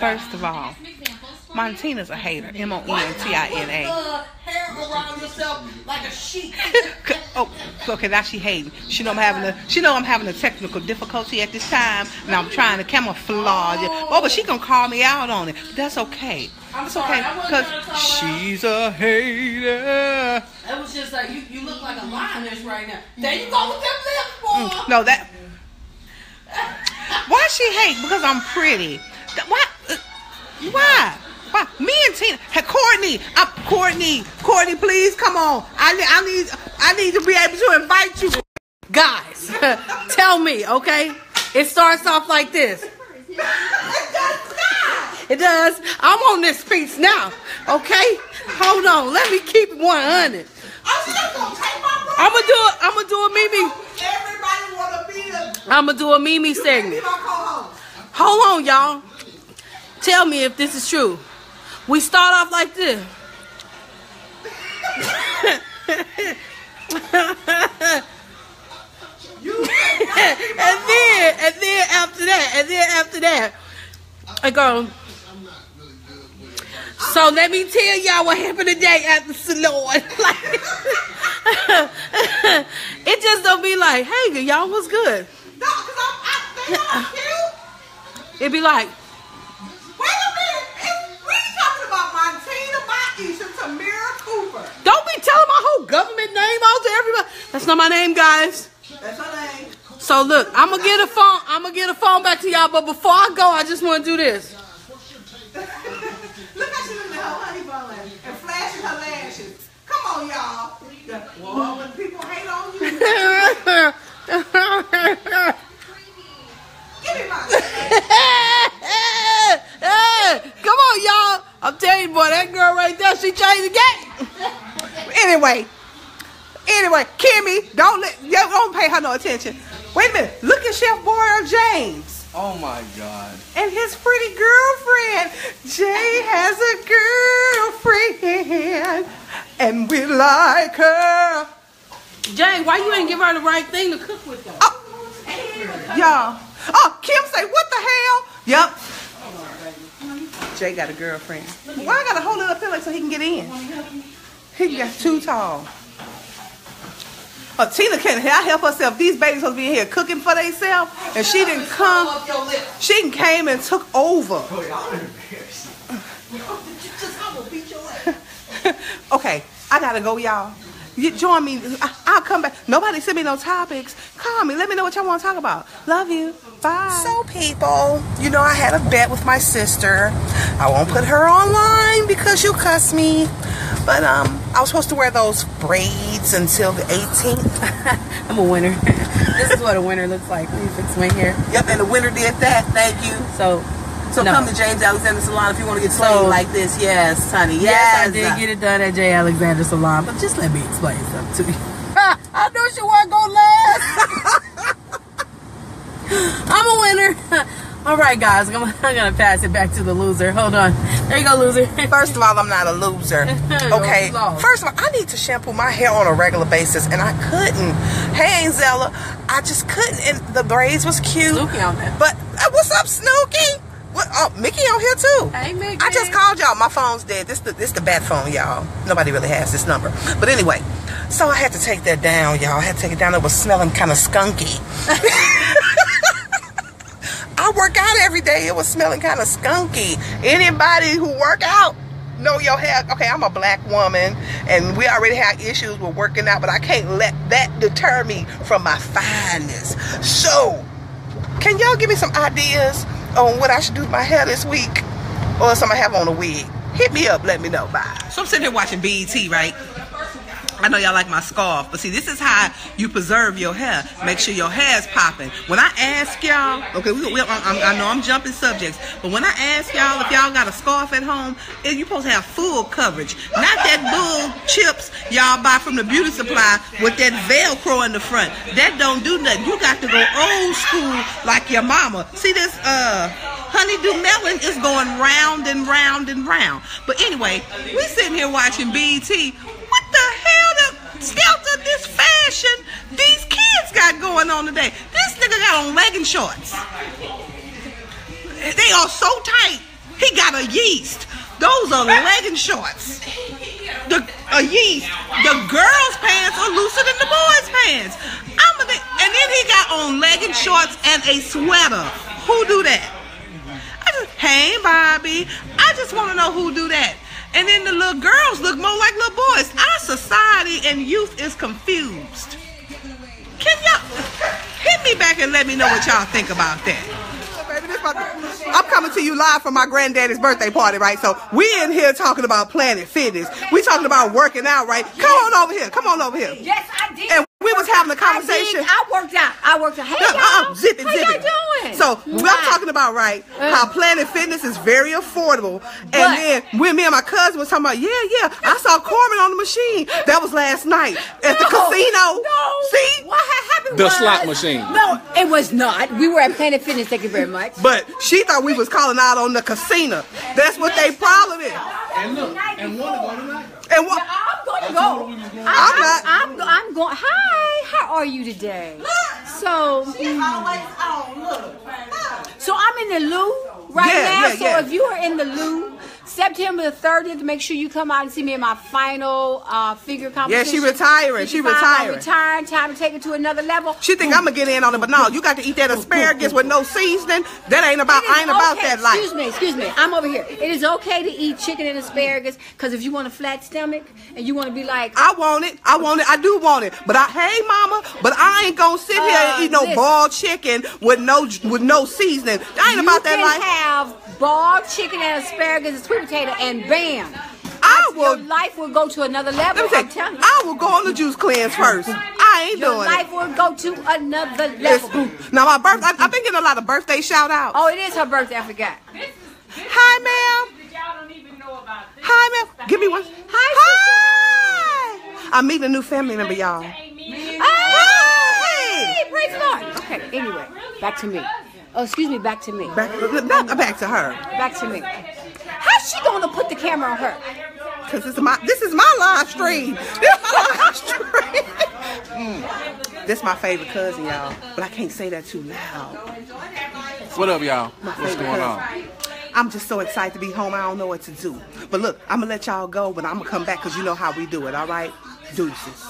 First of all, Montina's a hater. M O N T I N A. Hair around yourself like a sheep. Oh, okay. Now she hating. She know I'm having a. She know I'm having a technical difficulty at this time, and I'm trying to camouflage it. Oh, but she gonna call me out on it. But that's okay. It's sorry, okay because trying to talk about- she's a hater. That was just like you, you look like a lioness right now. There you go with them lips, boy. Mm, no, that. Why she hate? Because I'm pretty. Why? Why? Why? Me and Tina. Hey, Courtney. Courtney. Courtney, please come on. I need. I need. I need to be able to invite you. Guys, tell me, okay? It starts off like this. It does. I'm on this piece now, okay? Hold on. Let me keep 100. I'm gonna do it. I'm gonna do a Mimi. Everybody wanna be the. I'm gonna do a Mimi segment. Hold on, y'all. Tell me if this is true. We start off like this. and then, and then after that, and then after that, I go. So let me tell y'all what happened today at the salon. Like, it just don't be like, hey, y'all, what's good? No, cause I'm. I, they not cute. It be like, not my name, guys. That's her name. So look, I'm gonna get a phone. I'm gonna get a phone back to y'all. But before I go, I just want to do this. Look how she looking at her honey bun and flashing her lashes. Come on, y'all. Well, when people hate on you, give me my. Come on, y'all. I'm telling you, boy, that girl right there, she changed the game. Anyway, anyway, Kimmy, don't let you don't pay her no attention. Wait a minute. Look at Chef Boyle James. Oh my god. and his pretty girlfriend. Jay has a girlfriend, and we like her. Jay, why you ain't give her the right thing to cook with though? Oh, y'all. Oh, Kim say, what the hell? Yep. Jay got a girlfriend. Why I gotta hold it up here like so he can get in? He got too tall. Oh, Tina can't help herself. These babies supposed to be in here cooking for themselves, and she didn't come. She came and took over. Okay, I gotta go, y'all. You join me. I, I'll come back. Nobody sent me no topics. Call me. Let me know what y'all want to talk about. Love you. Bye. So, people, you know I had a bet with my sister. I won't put her online because you cuss me. But um, I was supposed to wear those braids until the 18th. I'm a winner. this is what a winner looks like. Let me fix my hair. yep, and the winner did that. Thank you. So, So No. come to James Alexander Salon if you want to get So- like this. Yes, honey. Yes, yes, I did get it done at J. Alexander Salon, but just let me explain something to you. I knew she wasn't gonna last. I'm a winner. All right, guys, I'm, I'm gonna pass it back to the loser. Hold on. There you go, loser. First of all, I'm not a loser. Okay. First of all, I need to shampoo my hair on a regular basis, and I couldn't. Hey, Zella, I just couldn't. And the braids was cute. Snooki on there. But uh, what's up, Snooky? What? Oh, Mickey on here too. Hey, Mickey. I just called y'all. My phone's dead. This the this the bad phone, y'all. Nobody really has this number. But anyway, so I had to take that down, y'all. I had to take it down. It was smelling kind of skunky. I work out every day. It was smelling kind of skunky. Anybody who work out know your hair. Okay, I'm a black woman, and we already have issues with working out, but I can't let that deter me from my fineness. So, can y'all give me some ideas on what I should do with my hair this week, or something I have on a wig? Hit me up. Let me know. Bye. So I'm sitting here watching BET, right? I know y'all like my scarf, but see, this is how you preserve your hair. Make sure your hair's popping. When I ask y'all, okay, we, we, I, I know I'm jumping subjects, but when I ask y'all if y'all got a scarf at home, you supposed to have full coverage, not that bull chips y'all buy from the beauty supply with that Velcro in the front. That don't do nothing. You got to go old school like your mama. See this, uh, honeydew melon is going round and round and round. But anyway, we sitting here watching BET. What the hell the skelter this fashion these kids got going on today? This nigga got on legging shorts. They are so tight. He got a yeast. Those are legging shorts. The a yeast. The girls' pants are looser than the boys' pants. I'm a, and then he got on legging shorts and a sweater. Who do that? I just, hey Bobby, I just want to know who do that. And then the little girls look more like little boys. Our society and youth is confused. Can y'all hit me back and let me know what y'all think about that? Baby, this my, I'm coming to you live from my granddaddy's birthday party, right? So we in here talking about Planet Fitness. We talking about working out, right? Come on over here. Come on over here. Yes, I did. And we was having a conversation. I. I worked out. I worked out. Hey, No, uh-uh. y'all. uh-uh, zip it, How zip it. Doing? So we're Wow. talking about right uh. how Planet Fitness is very affordable, and But- then when me and my cousin was talking about, yeah, yeah, I saw Corman on the machine. That was last night at the casino. No. See, What happened The was, slot machine. No, it was not. We were at Planet Fitness. Thank you very much. but she thought we was calling out on the casino. That's what they problem is. And look, and one to go tonight. And what? I'm going to go. I'm I'm, not. I'm, I'm going. Hi. How are you today? So, hmm. so I'm in the loo right Yeah, now. yeah, so yeah. if you are in the loo, September the 30th, make sure you come out and see me in my final uh, figure competition. Yeah, she retiring. She 55, I'm retiring. retiring. Time to take it to another level. She think I'm gonna get in on it, but no, you got to eat that asparagus with no seasoning. That ain't about. I ain't about that life. Excuse me, excuse me. I'm over here. It is okay to eat chicken and asparagus because if you want a flat stomach and you want to be like, I want it. I want it. I do want it. But I, hey, mama, but I ain't gonna sit here and Uh, eat no listen. boiled chicken with no with no seasoning. I ain't you about that life. You can have boiled chicken and asparagus potato and bam. I Your will. life will go to another level. Let me telling you. I will go on the juice cleanse first. I ain't Your doing life it. will go to another Yes. level. Now my birthday. I've been getting a lot of birthday shout outs. Oh, it is her birthday. I forgot. Hi, ma'am. Y'all don't even know about. Hi, ma'am. Give me one. Hi, Hi. I'm meeting a new family member, y'all. Hey, Hey. praise the Lord. Okay, anyway, back to me. Oh, excuse me, back to me. Back, back, back to her. Back to me. How's she gonna put the camera on her? Cause this is my this is my live stream. This is my live stream. Mm. This my favorite cousin, y'all. But I can't say that too loud. What up, y'all? My What's favorite going on? I'm just so excited to be home. I don't know what to do. But look, I'm gonna let y'all go, but I'm gonna come back because you know how we do it. All right, deuces.